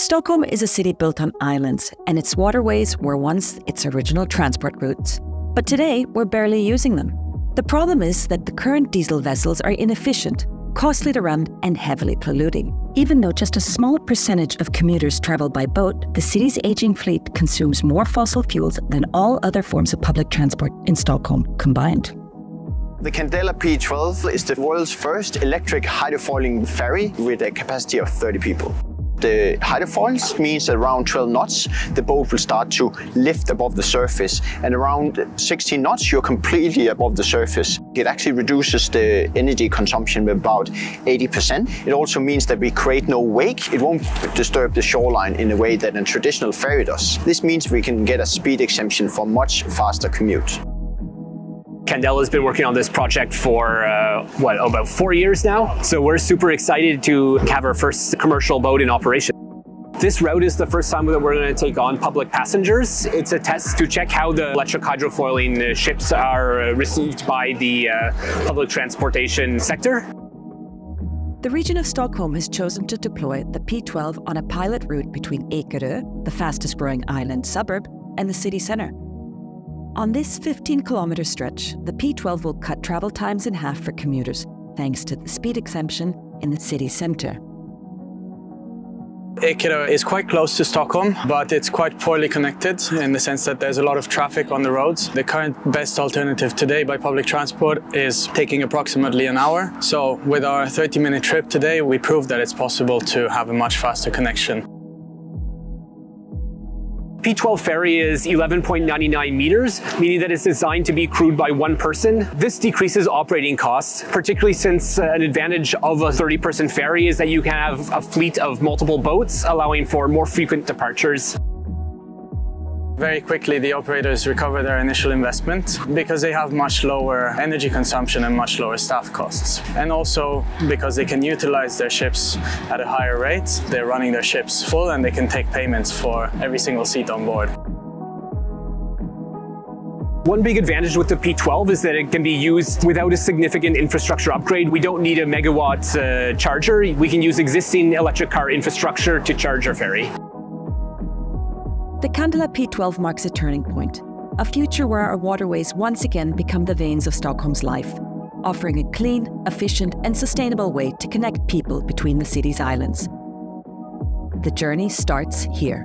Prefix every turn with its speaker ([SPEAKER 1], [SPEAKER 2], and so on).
[SPEAKER 1] Stockholm is a city built on islands, and its waterways were once its original transport routes. But today, we're barely using them. The problem is that the current diesel vessels are inefficient, costly to run, and heavily polluting. Even though just a small percentage of commuters travel by boat, the city's aging fleet consumes more fossil fuels than all other forms of public transport in Stockholm combined.
[SPEAKER 2] The Candela P12 is the world's first electric hydrofoiling ferry with a capacity of 30 people. The hydrofoils means that around 12 knots, the boat will start to lift above the surface. And around 16 knots, you're completely above the surface. It actually reduces the energy consumption by about 80%. It also means that we create no wake. It won't disturb the shoreline in a way that a traditional ferry does. This means we can get a speed exemption for much faster commute.
[SPEAKER 3] Candela has been working on this project for, uh, what, about four years now. So we're super excited to have our first commercial boat in operation. This route is the first time that we're going to take on public passengers. It's a test to check how the electric hydrofoiling ships are received by the uh, public transportation sector.
[SPEAKER 1] The region of Stockholm has chosen to deploy the P12 on a pilot route between Ekerö, the fastest growing island suburb, and the city centre. On this 15 kilometre stretch, the P12 will cut travel times in half for commuters, thanks to the speed exemption in the city centre.
[SPEAKER 4] Ekerö is quite close to Stockholm, but it's quite poorly connected in the sense that there's a lot of traffic on the roads. The current best alternative today by public transport is taking approximately an hour. So with our 30 minute trip today, we proved that it's possible to have a much faster connection.
[SPEAKER 3] P12 ferry is 11.99 meters, meaning that it's designed to be crewed by one person. This decreases operating costs, particularly since uh, an advantage of a 30-person ferry is that you can have a fleet of multiple boats, allowing for more frequent departures.
[SPEAKER 4] Very quickly, the operators recover their initial investment because they have much lower energy consumption and much lower staff costs. And also because they can utilize their ships at a higher rate, they're running their ships full and they can take payments for every single seat on board.
[SPEAKER 3] One big advantage with the P12 is that it can be used without a significant infrastructure upgrade. We don't need a megawatt uh, charger. We can use existing electric car infrastructure to charge our ferry.
[SPEAKER 1] The Candela P12 marks a turning point, a future where our waterways once again become the veins of Stockholm's life, offering a clean, efficient, and sustainable way to connect people between the city's islands. The journey starts here.